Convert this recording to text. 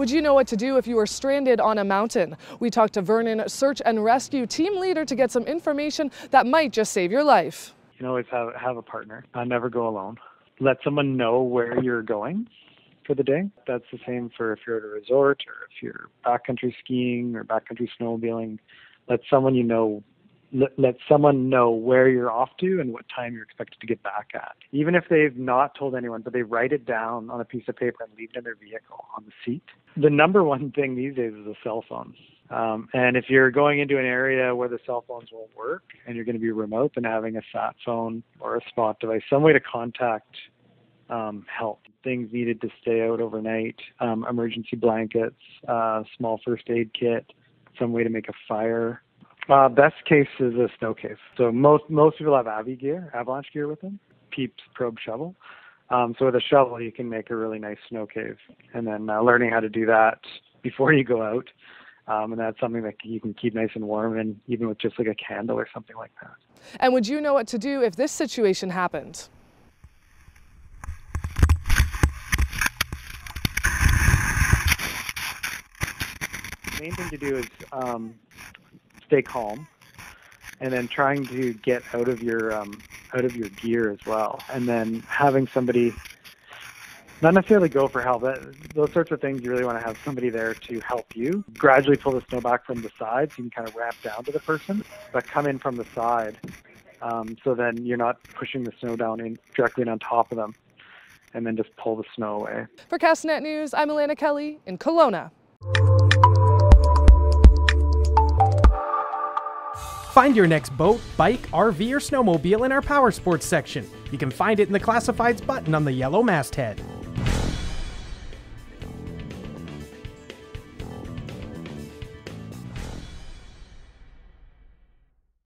Would you know what to do if you were stranded on a mountain? We talked to Vernon, search and rescue team leader, to get some information that might just save your life. You can always have, have a partner. Uh, never go alone. Let someone know where you're going for the day. That's the same for if you're at a resort or if you're backcountry skiing or backcountry snowmobiling. Let someone you know let, let someone know where you're off to and what time you're expected to get back at. Even if they've not told anyone, but they write it down on a piece of paper and leave it in their vehicle on the seat. The number one thing these days is a cell phone. Um, and if you're going into an area where the cell phones won't work and you're going to be remote, then having a sat phone or a spot device, some way to contact um, help. Things needed to stay out overnight, um, emergency blankets, uh, small first aid kit, some way to make a fire, uh, best case is a snow cave. So most most people have Avi gear, avalanche gear with them, peeps, probe shovel. Um, so with a shovel, you can make a really nice snow cave, and then uh, learning how to do that before you go out, um, and that's something that you can keep nice and warm, and even with just like a candle or something like that. And would you know what to do if this situation happened? The main thing to do is um, stay calm, and then trying to get out of your um, out of your gear as well, and then having somebody not necessarily go for help. That, those sorts of things, you really want to have somebody there to help you. Gradually pull the snow back from the side so you can kind of ramp down to the person, but come in from the side. Um, so then you're not pushing the snow down in, directly on top of them, and then just pull the snow away. For Castanet News, I'm Alana Kelly in Kelowna. Find your next boat, bike, RV, or snowmobile in our power sports section. You can find it in the classifieds button on the yellow masthead.